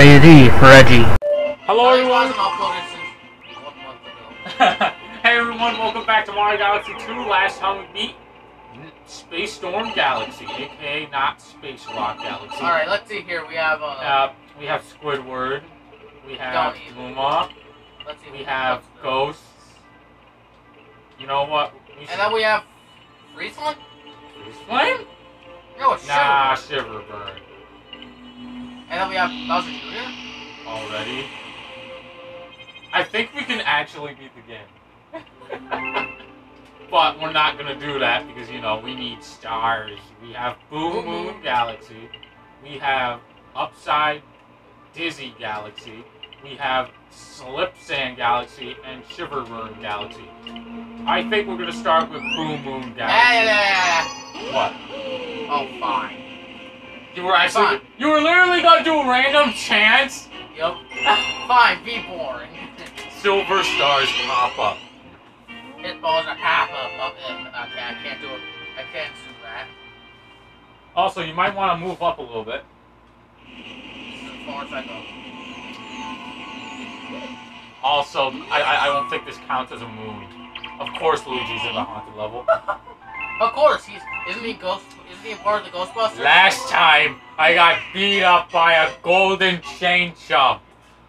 AZ for Reggie. Hello everyone! wasn't uploaded since one month ago. hey everyone, welcome back to Mario Galaxy 2. Last time we beat Space Storm Galaxy, aka not Space Rock Galaxy. Alright, let's see here. We have, uh, Uh, we have Squidward. We have Don't. Luma. let's see. We have Ghosts. You know what? We And then we have Friesland? Freeze Flame? No, it's Nah, Shiver. Shiver Burn. And then we have Bowser Jr. Already. I think we can actually beat the game. but we're not gonna do that because you know we need stars. We have Boom Boom mm-hmm. Moon. Galaxy. We have Upside Dizzy Galaxy. We have Slip Sand Galaxy and Shiver Burn Galaxy. I think we're gonna start with Boo Moon Galaxy. yeah, yeah, yeah. What? Oh, fine. You were actually Fine. you were literally gonna do a random chance? Yup. fine, be boring. Silver stars pop up. Hit balls are half up. Okay, I can't do it. I can't do that. Also, you might want to move up a little bit. This is as far as I go. Also, I, I, I don't think this counts as a moon. Of course, Luigi's in the haunted level. Of course, he's isn't he ghost? Isn't he a part of the Ghostbusters? Last time, I got beat up by a golden chain chomp.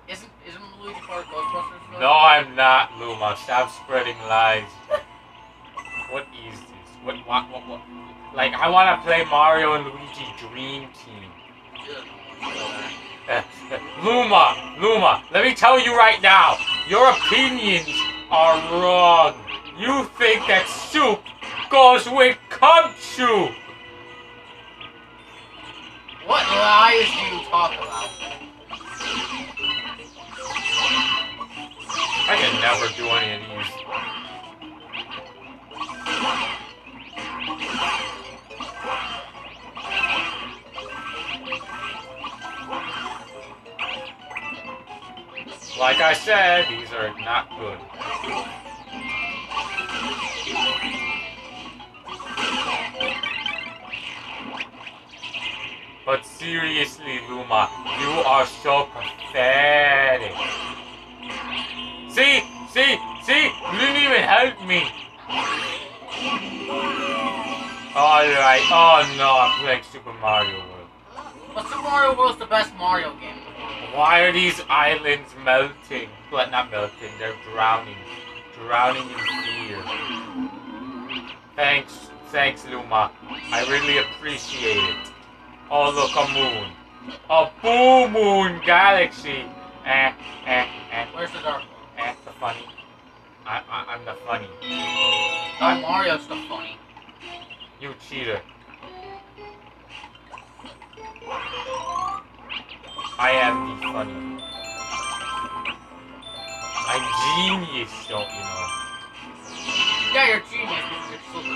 Isn't isn't Luigi part of Ghostbusters? No, I'm not, Luma. Stop spreading lies. What is this? What, what, what, what? Like, I want to play Mario and Luigi Dream Team. Luma, Luma, let me tell you right now, your opinions are wrong. You think that soup goes with Kumchu. What lies do you talk about? I can never do any of these. Like I said, these are not good. Seriously, Luma, you are so pathetic. See, see, see, you didn't even help me. Alright, oh no, I'm playing Super Mario World. But Super Mario World's the best Mario game. Why are these islands melting? Well, not melting, they're drowning. Drowning in fear. Thanks, thanks Luma. I really appreciate it. Oh look, a moon. A Boo Moon Galaxy. Eh, eh, eh, Where's the Dark One? eh, the funny. I, I, I'm the funny. Oh, Mario's the funny. You cheater. I am the funny. I'm genius, don't you know? Yeah, you're genius because you're super.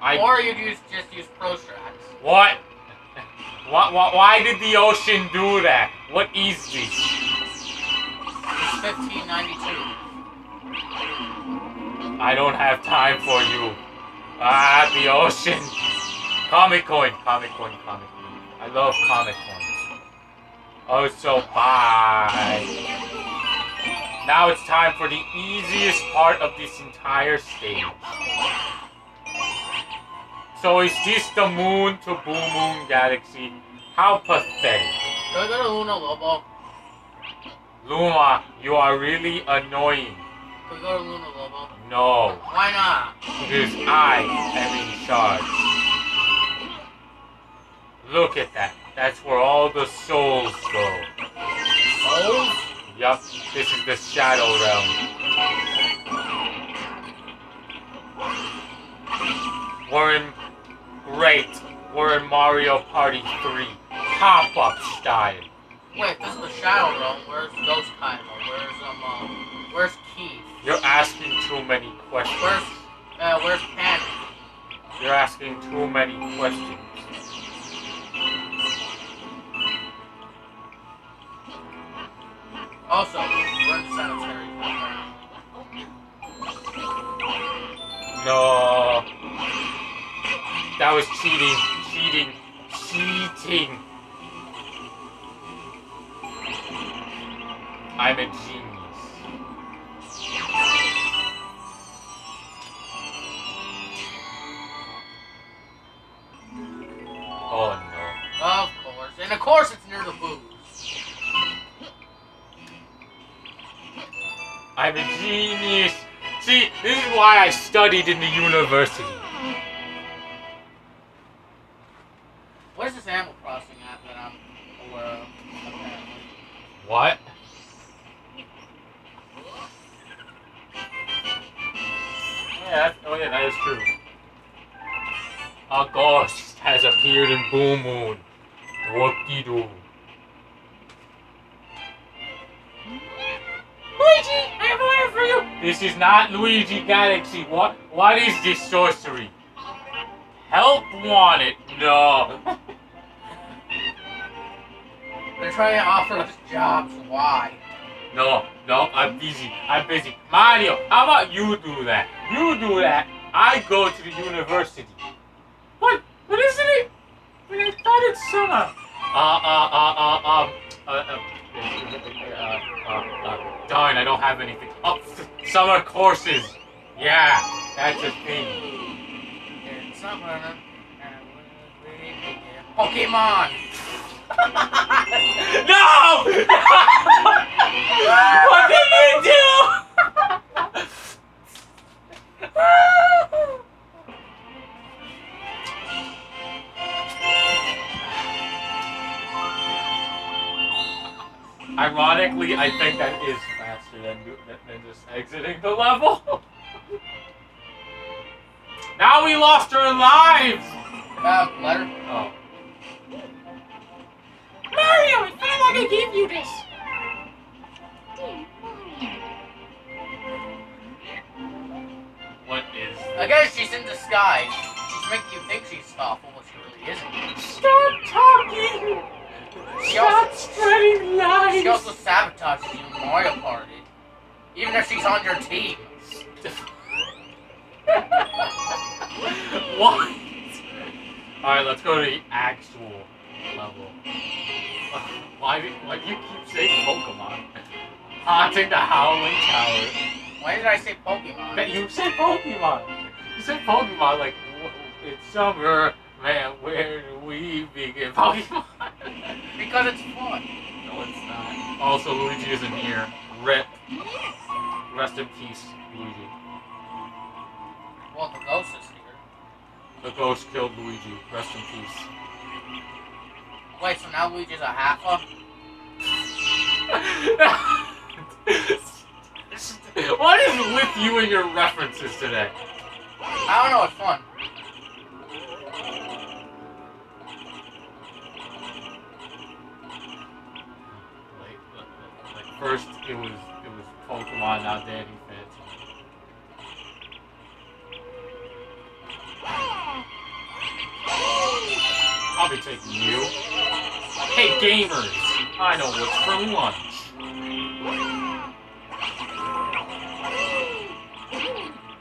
I Or you use just use Pro Strats. What? Why, why, why did the ocean do that? What is this? It's 1592. I don't have time for you. Ah, the ocean. Comic coin, comic coin, comic coin. I love comic coins. Oh, so bye. Now it's time for the easiest part of this entire stage. So is this the moon to Boo Moon Galaxy? How pathetic. Luna you are really annoying. No. Why not? Because I am in charge. Look at that. That's where all the souls go. Souls? Yup, this is the Shadow Realm. We're in great. We're in Mario Party 3. Pop-up style. Wait, this is the Shadow Realm. Where's Ghost Kylo? Where's um, um where's Keith? You're asking too many questions. Where's uh where's Panic? You're asking too many questions. Also, we're in Cemetery. No. That was cheating. Cheating. Cheating. I'm a genius. Oh no. Of course. And of course it's near the boos. I'm a genius. See, this is why I studied in the university. Not Luigi Galaxy. What? What is this sorcery? Help wanted. No. They're trying to offer us jobs. Why? No, no, I'm busy. I'm busy. Mario, how about you do that? You do that. I go to the university. What? What isn't it? I thought it's summer. Uh, uh, uh, uh, um, uh, uh, uh, uh, uh, darn, I don't have anything. Oh, summer courses. Yeah, that's a thing. In summer. Pokemon! No! what did you do? Ironically, I think that is faster than, than than just exiting the level. now we lost our lives! Uh, letter? Oh. Mario, I felt like I gave you this. Dear Mario. What is I guess she's in disguise. She's making you think she's awful, but she really isn't. Stop talking! She Stop also, spreading lies! she also sabotages you in Mario Party. Even if she's on your team. what? Alright, let's go to the actual level. Why do, why do you keep saying Pokemon? Haunting the Howling Tower. Why did I say Pokemon? But you said Pokemon! You said Pokemon like, it's summer, man, where do we begin? Pokemon! Because it's fun. no, it's not. Also, Luigi isn't here. Rip. Rest in peace, Luigi. Well, the ghost is here. The ghost killed Luigi. Rest in peace. Wait, so now Luigi's a half what is with you and your references today? I don't know, it's fun. First it was it was Pokemon, now Danny Phantom. I'll be taking you. Hey gamers, I know what's for lunch.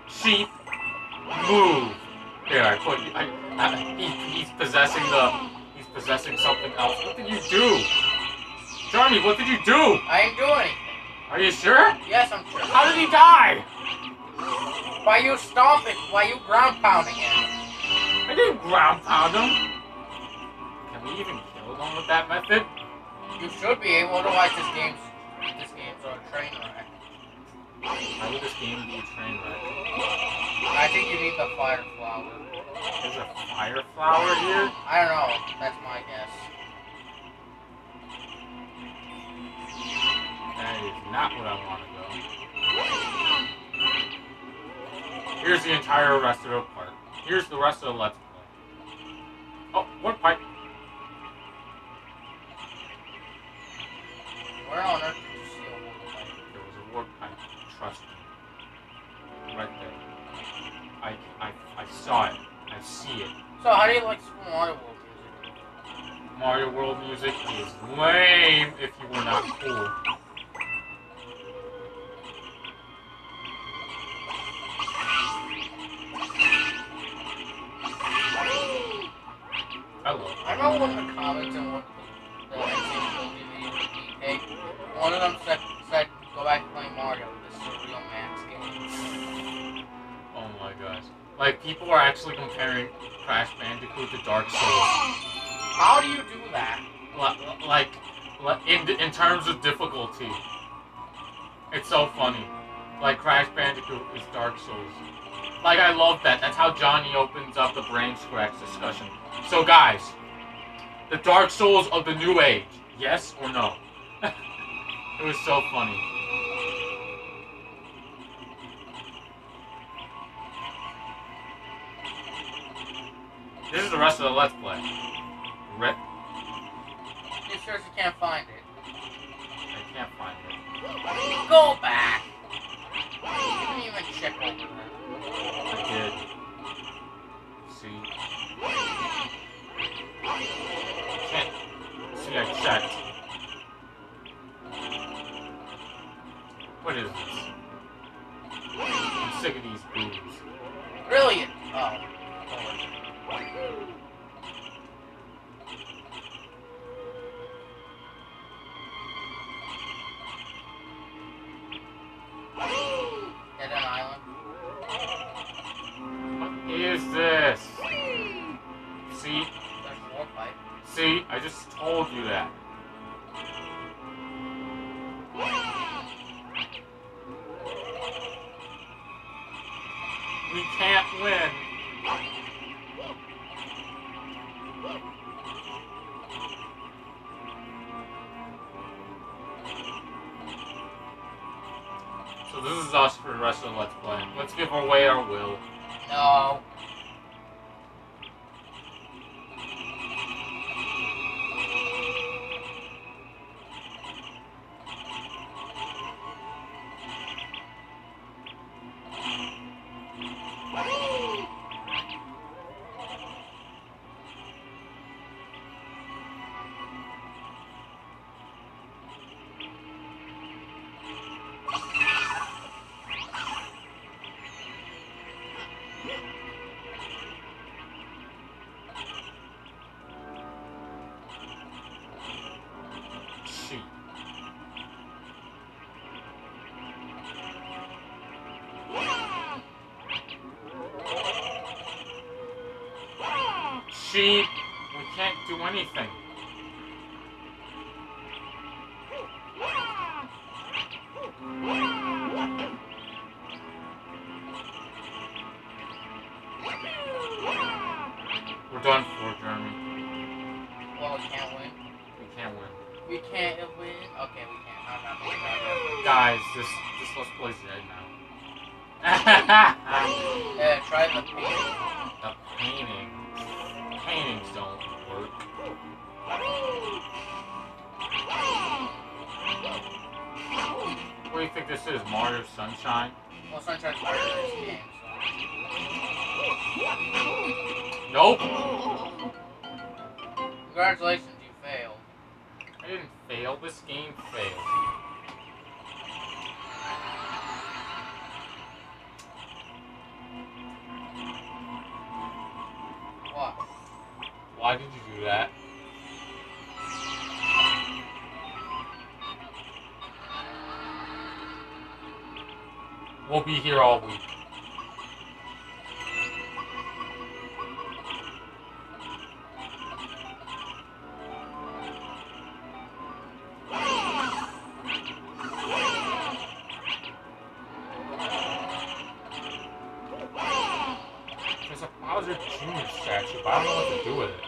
Sheep, move. Here, I put you. I, I, he, he's possessing the. He's possessing something else. What did you do? Jeremy, what did you do? I ain't do anything. Are you sure? Yes, I'm sure. How did he die? Why you stomping? Why you ground pounding him? I didn't ground pound him. Can we even kill him with that method? You should be able, otherwise this game's this game's a train wreck. Why would this game be a train wreck? I think you need the fire flower. There's a fire flower here? I don't know. That's my guess. That is not what I want to go. Here's the entire rest of the park. Here's the rest of the Let's Play. Oh, one pipe. Where on earth did you see a wolf? There was a warp pipe. Trust me. Right there. I, I, I saw it. I see it. So how do you like Super Mario World music? Mario World music is lame if you were not cool. It's so funny. Like Crash Bandicoot is Dark Souls. Like I love that. That's how Johnny opens up the brain scratch discussion. So guys, the Dark Souls of the New Age, yes or no? it was so funny. This is the rest of the Let's Play. Rip. You seriously can't find it. I can't find it. Go back. You didn't even check over there. I did. See? Can't. See, I checked. What is this? I'm sick of these boobs. Brilliant. Oh. So this is us for the rest of the Let's Play. Let's give away our will. No. We can't do anything. Think this is? Mario Sunshine? Well, Sunshine's part of this game, so. Nope. Congratulations, you failed. I didn't fail. This game failed. Be here all week. There's a Bowser Jr. statue, but I don't know what to do with it.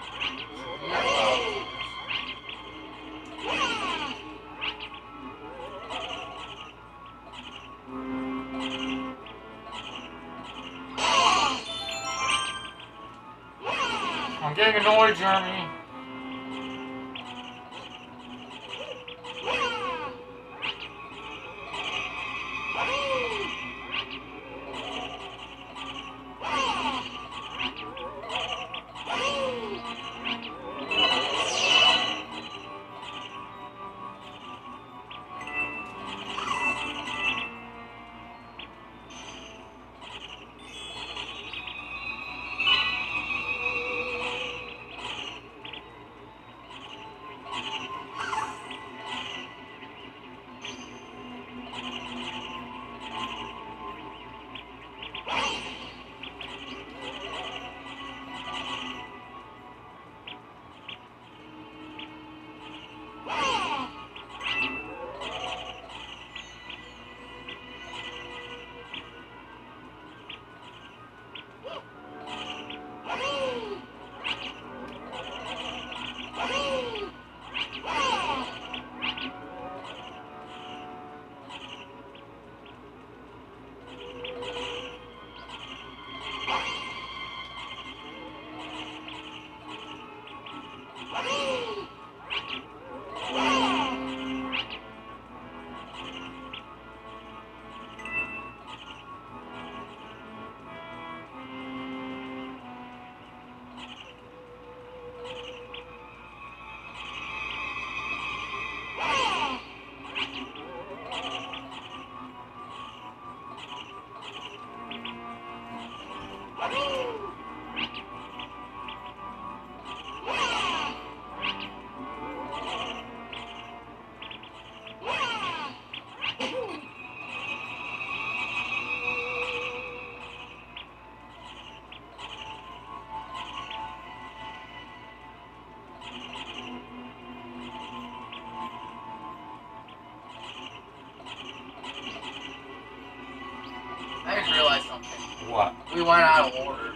We went out of order.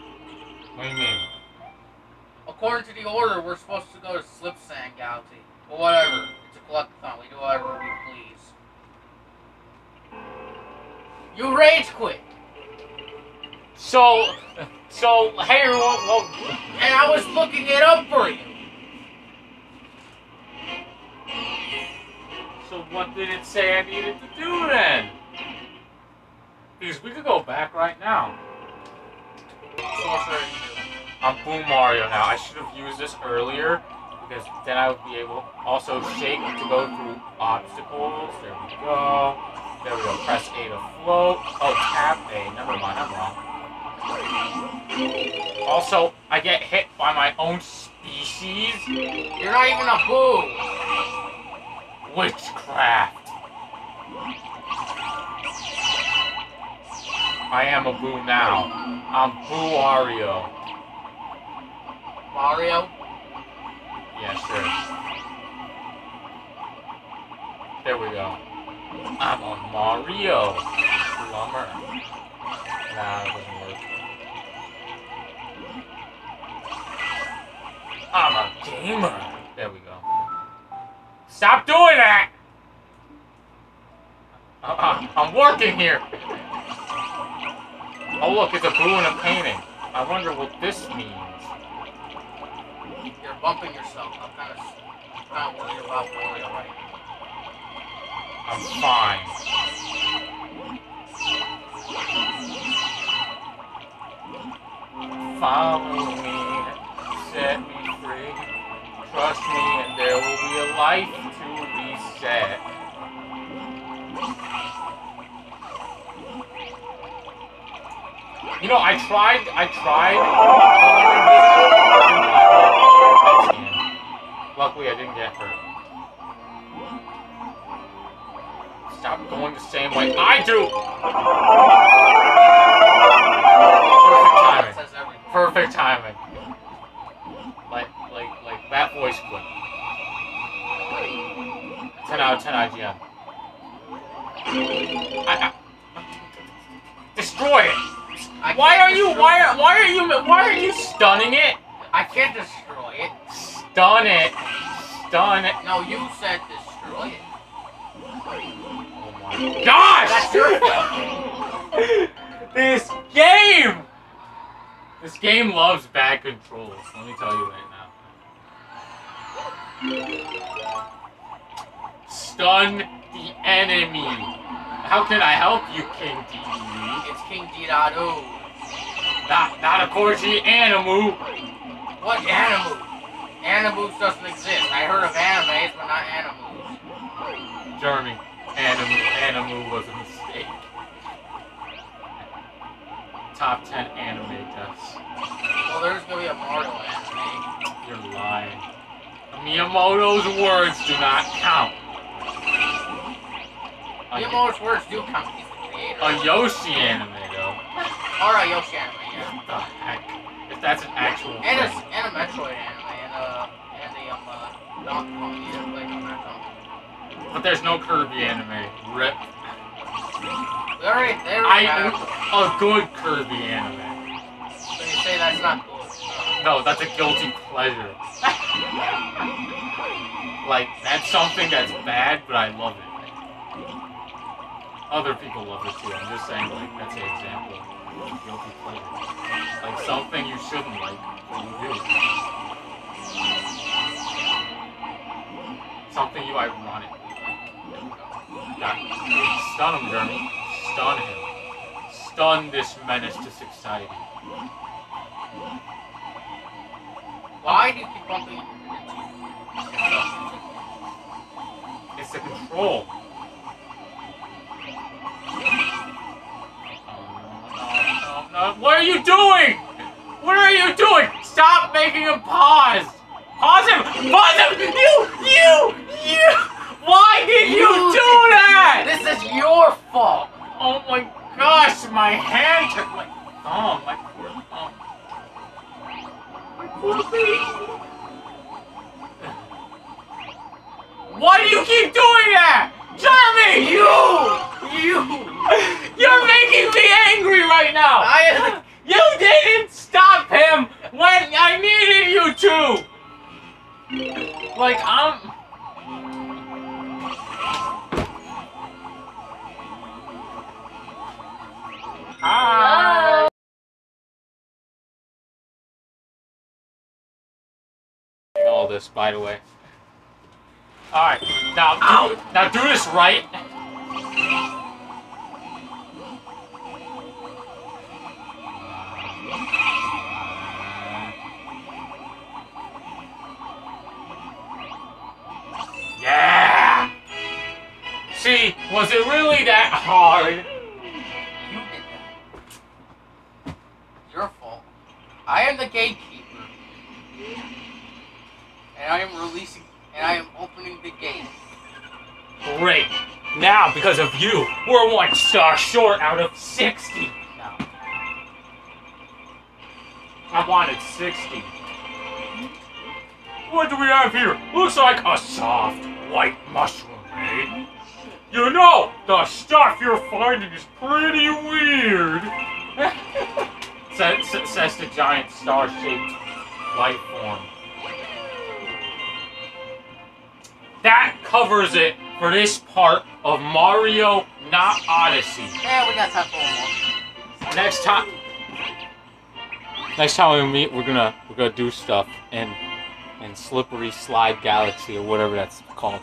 What do you mean? According to the order, we're supposed to go to Slip Sand Galaxy. But whatever. It's a collectathon. We do whatever we please. You rage quit. So, so, hey, well, well, And I was looking it up for you. so what did it say I needed to do then? Because we could go back right now. Sorcerer. I'm Boo Mario now. I should have used this earlier because then I would be able also shake to go through obstacles. There we go. There we go. Press A to float. Oh, tap A. Never mind. I'm wrong. Also, I get hit by my own species. You're not even a boo. Witchcraft. I am a boo now. I'm Boo Wario. Mario. Yeah, sure. There we go. I'm a Mario. Plumber. Nah, it doesn't work. I'm a gamer. There we go. Stop doing that! Uh, uh, I'm working here. Oh look, it's a blue and a painting. I wonder what this means. You're bumping yourself. I'm kind of, of worried about Mario right now. I'm fine. Follow me, set me free. Trust me, and there will be a life to reset. You know, I tried. I tried. Luckily, I didn't get hurt. Stop going the same way I do. Perfect timing. Perfect timing. Like, like, like that voice clip. 10 out of 10 IGN. I, I, destroy it. Why are you? Why are? Why are you? Why are you stunning it? I can't destroy it. Stun it. Stun it. No, you said destroy it. Oh my gosh! That's your fault. this game! This game loves bad controls, let me tell you right now. Stun the enemy. How can I help you, King DDE? It's King Didado. Not, not to the Animu. What Animu? Animus doesn't exist. I heard of animes, but not animus. Jeremy, Animu, Animu was a mistake. Top 10 anime deaths. Well, there's gonna be a Mario anime. You're lying. Miyamoto's words do not count. A, Miyamoto's words do count. He's the creator. a Yoshi anime, though. Alright, Yoshi anime, yeah. What the heck? If that's an actual And a, and a Metroid anime, and uh, and the um, uh, Donkey Kong. You didn't on that Donkey But there's no Kirby anime. Rip. They already, they I have. a good Kirby anime. So you say that's not good. Uh, No, that's a guilty pleasure. like that's something that's bad, but I love it. Other people love it too. I'm just saying, like that's an example of guilty pleasure. Like something you shouldn't like, but you do. Something you ironically like. Stun him, Jeremy. Stun him. Stun this menace to society. why do you keep bumping into It's the control. No. What are you doing? What are you doing? Stop making him pause. Pause him. Pause him. You, you, you. Why did you do that? This is your fault! Oh my gosh, my hand took my. Thumb. By the way. Alright, now do, now do this right. Yeah! See, was it really that hard? Because of you, we're one star short out of 60. Now, I wanted 60. What do we have here? Looks like a soft white mushroom, eh? You know, the stuff you're finding is pretty weird. says, says the giant star-shaped life form. That covers it for this part of Mario Not Odyssey. yeah, we got time for one more. Next time, next time we meet, we're gonna we're gonna do stuff in in Slippery Slide Galaxy or whatever that's called.